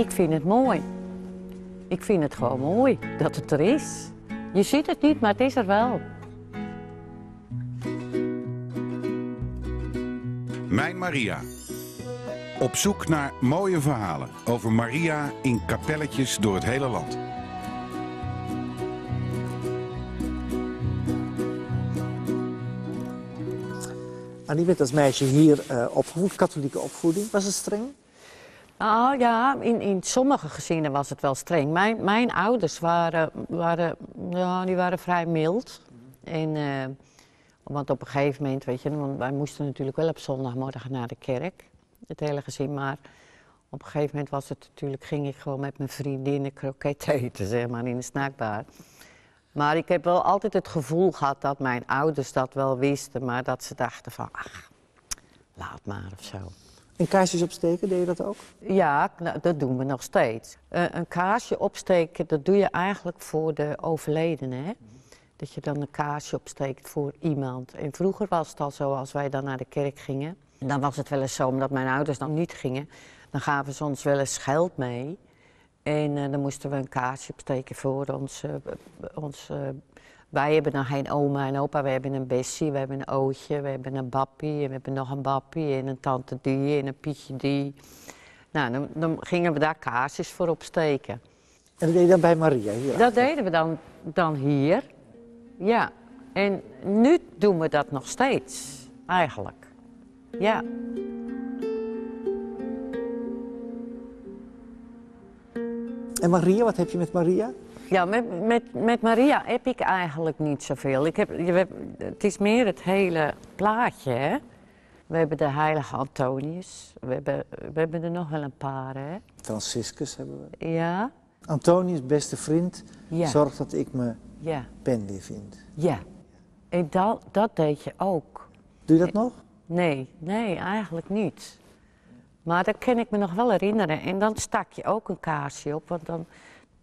ik vind het mooi. Ik vind het gewoon mooi dat het er is. Je ziet het niet, maar het is er wel. Mijn Maria. Op zoek naar mooie verhalen over Maria in kapelletjes door het hele land. Annie werd als meisje hier uh, opgevoed, katholieke opvoeding. Was het streng? Ah ja, in, in sommige gezinnen was het wel streng. Mijn, mijn ouders waren, waren, ja, die waren vrij mild. En, uh, want op een gegeven moment, weet je, want wij moesten natuurlijk wel op zondagmorgen naar de kerk. Het hele gezin, maar op een gegeven moment was het natuurlijk, ging ik gewoon met mijn vriendinnen kroket eten, zeg maar, in de snackbar. Maar ik heb wel altijd het gevoel gehad dat mijn ouders dat wel wisten, maar dat ze dachten van, ach, laat maar of zo. En kaarsjes opsteken, deed je dat ook? Ja, nou, dat doen we nog steeds. Uh, een kaarsje opsteken, dat doe je eigenlijk voor de overledene. Hè? Dat je dan een kaarsje opsteekt voor iemand. En vroeger was het al zo, als wij dan naar de kerk gingen. Dan was het wel eens zo, omdat mijn ouders dan niet gingen. Dan gaven ze ons wel eens geld mee. En uh, dan moesten we een kaarsje opsteken voor ons. Uh, ons wij hebben dan geen oma en opa, we hebben een Bessie, we hebben een Ootje, we hebben een Bappie, en we hebben nog een Bappie en een Tante die en een Pietje die. Nou, dan, dan, gingen we daar kaarsjes voor opsteken. En dat deed je dan bij Maria hier? Dat deden we dan, dan hier, ja. En nu doen we dat nog steeds, eigenlijk. Ja. En Maria, wat heb je met Maria? Ja, met, met, met Maria heb ik eigenlijk niet zoveel. Ik heb, je, het is meer het hele plaatje, hè. We hebben de heilige Antonius. We hebben, we hebben er nog wel een paar, hè. Franciscus hebben we. Ja. Antonius, beste vriend, Ja. zorg dat ik mijn Ja. pen weer vind. Ja. En dat, dat deed je ook. Doe je dat nog? Nee, nee, eigenlijk niet. Maar dat kan ik me nog wel herinneren. En dan stak je ook een kaarsje op, want dan,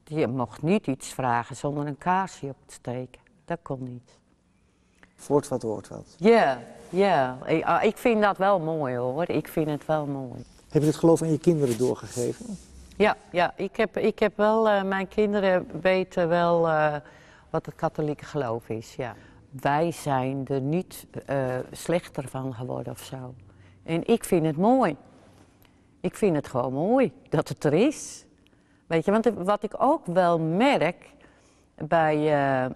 je mocht niet iets vragen zonder een kaarsje op te steken. Dat kon niet. Voort wat, woord wat. Ja, ja. Ik, ah, ik vind dat wel mooi hoor. Ik vind het wel mooi. Heb je het geloof aan je kinderen doorgegeven? Ja, ja ik, heb, ik heb wel, eh, mijn kinderen weten wel eh, wat het katholieke geloof is, ja. Wij zijn er niet eh, slechter van geworden of zo. En ik vind het mooi. Ik vind het gewoon mooi dat het er is. Weet je, want wat ik ook wel merk bij, eh,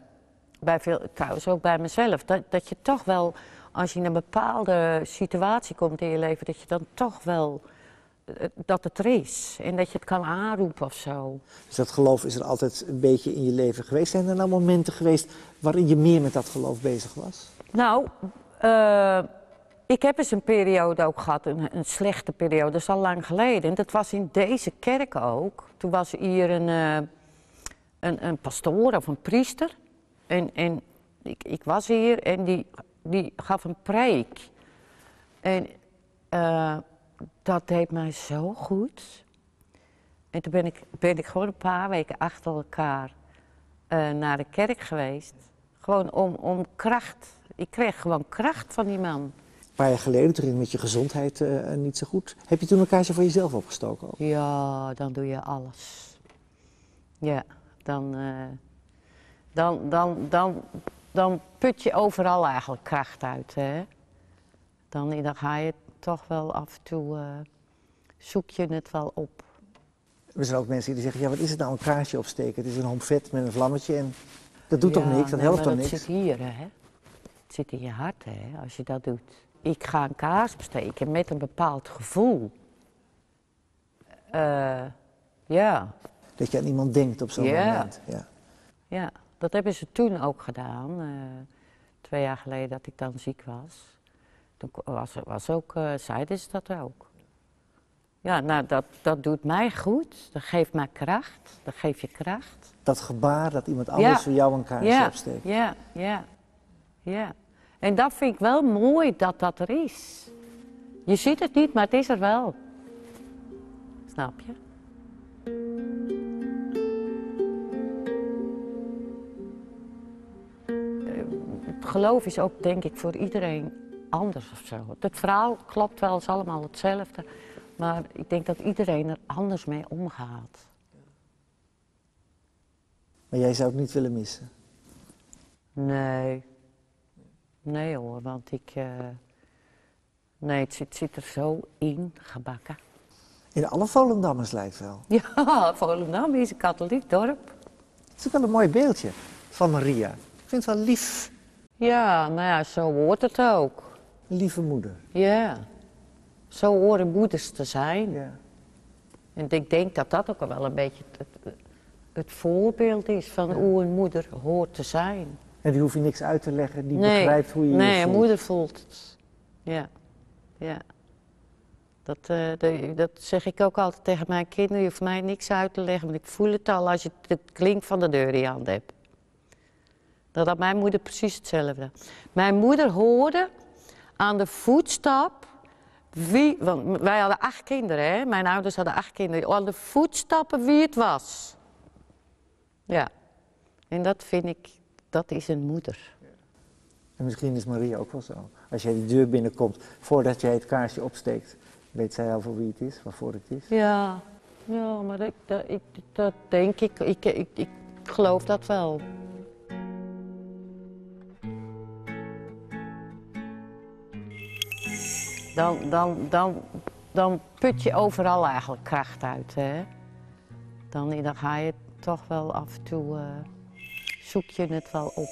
bij veel, trouwens ook bij mezelf, dat, dat je toch wel, als je in een bepaalde situatie komt in je leven, dat je dan toch wel, eh, dat het er is. En dat je het kan aanroepen of zo. Dus dat geloof is er altijd een beetje in je leven geweest. Zijn er nou momenten geweest waarin je meer met dat geloof bezig was? Nou, eh, ik heb eens een periode ook gehad, een, een slechte periode, dat is al lang geleden. En dat was in deze kerk ook. Toen was hier een, eh, een, een pastoor of een priester. En, en ik, ik was hier en die, die gaf een preek. En eh, dat deed mij zo goed. En toen ben ik, ben ik gewoon een paar weken achter elkaar eh, naar de kerk geweest. Gewoon om, om kracht. Ik kreeg gewoon kracht van die man. Een paar jaar geleden, toen ging het met je gezondheid eh, niet zo goed. Heb je toen een kaarsje voor jezelf opgestoken? Ook? Ja, dan doe je alles. Ja, dan, eh, dan, dan, dan, dan put je overal eigenlijk kracht uit. Hè? Dan, dan ga je toch wel af en toe, eh, zoek je het wel op. Er zijn ook mensen die zeggen, ja wat is het nou een kaarsje opsteken? Het is een hoop vet met een vlammetje en dat doet toch niks, dat nee, helpt toch niks? zit hier, hè. Het zit in je hart, hè, als je dat doet. Ik ga een kaars besteken met een bepaald gevoel. Eh, ja, Dat je aan iemand denkt op zo'n Ja. moment. Ja. ja, dat hebben ze toen ook gedaan. eh, twee jaar geleden dat ik dan ziek was. Toen was, was ook, eh, zeiden ze dat ook. Ja, nou, dat, dat doet mij goed. Dat geeft mij kracht. Dat geeft je kracht. Dat gebaar dat iemand anders voor jou een kaarsje ja, opsteekt. Ja, ja, ja. En dat vind ik wel mooi dat dat er is. Je ziet het niet, maar het is er wel. Snap je? Eh, Het geloof is ook, denk ik, voor iedereen anders of zo. Het verhaal klopt wel, is allemaal hetzelfde. Maar ik denk dat iedereen er anders mee omgaat. Maar jij zou het niet willen missen. Nee. Nee hoor, want ik. eh, nee, het zit, zit er zo in gebakken. In alle Volendammers lijkt wel. Ja, Volendam is een katholiek dorp. Het is ook wel een mooi beeldje van Maria. Ik vind het wel lief. Ja, nou ja, zo hoort het ook. Lieve moeder. Ja. Zo horen moeders te zijn. Ja. En ik denk dat dat ook wel een beetje het, het, het voorbeeld is van hoe een moeder hoort te zijn. En die hoef je niks uit te leggen. Die begrijpt hoe je nee, je voelt. moeder voelt het. Ja, ja. Dat, eh, de- dat zeg ik ook altijd tegen mijn kinderen. Je hoeft mij niks uit te leggen, want ik voel het al als je het klink van de deur in je hand hebt. Dat had mijn moeder precies hetzelfde. Mijn moeder hoorde aan de voetstap wie, want wij hadden acht kinderen, hè? mijn ouders hadden acht kinderen, aan de voetstappen wie het was. Ja, en dat vind ik, dat is een moeder. En misschien is Maria ook wel zo. Als jij die deur binnenkomt, voordat jij het kaarsje opsteekt, weet zij al voor wie het is, waarvoor het is. Ja, ja maar dat, dat, ik, dat denk ik. Ik, ik, ik geloof dat wel. Dan, dan, dan, dan put je overal eigenlijk kracht uit. Hè? Dan, dan ga je toch wel af en toe, eh, zoek je het wel op.